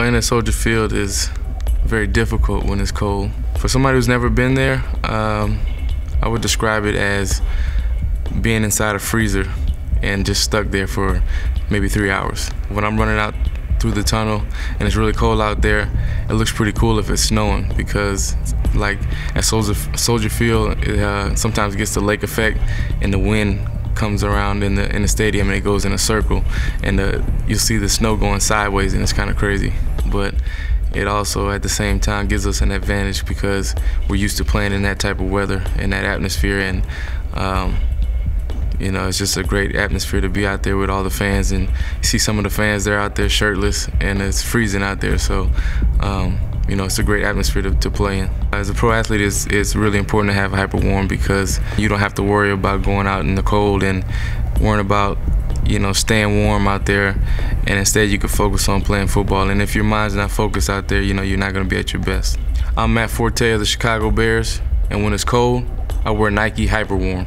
Playing at Soldier Field is very difficult when it's cold. For somebody who's never been there, um, I would describe it as being inside a freezer and just stuck there for maybe three hours. When I'm running out through the tunnel and it's really cold out there, it looks pretty cool if it's snowing because like at Soldier, Soldier Field, it uh, sometimes gets the lake effect and the wind comes around in the in the stadium and it goes in a circle and the, you'll see the snow going sideways and it's kind of crazy. But it also at the same time gives us an advantage because we're used to playing in that type of weather and that atmosphere and um, you know, it's just a great atmosphere to be out there with all the fans, and see some of the fans they're out there shirtless, and it's freezing out there. So, um, you know, it's a great atmosphere to, to, play in. As a pro athlete, it's, it's really important to have Hyperwarm because you don't have to worry about going out in the cold and worrying about you know, staying warm out there, and instead you can focus on playing football. And if your mind's not focused out there, you know, you're not going to be at your best. I'm Matt Forte of the Chicago Bears, and when it's cold, I wear Nike Hyperwarm.